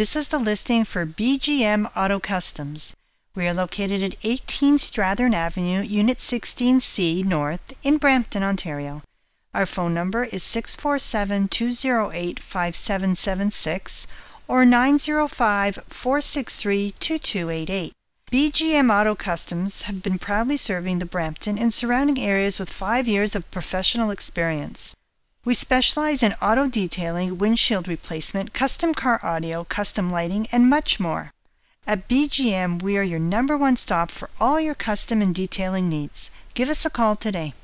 This is the listing for BGM Auto Customs. We are located at 18 Strathearn Avenue, Unit 16C North in Brampton, Ontario. Our phone number is 647 208 5776 or 905 463 2288. BGM Auto Customs have been proudly serving the Brampton and surrounding areas with five years of professional experience. We specialize in auto detailing, windshield replacement, custom car audio, custom lighting, and much more. At BGM, we are your number one stop for all your custom and detailing needs. Give us a call today.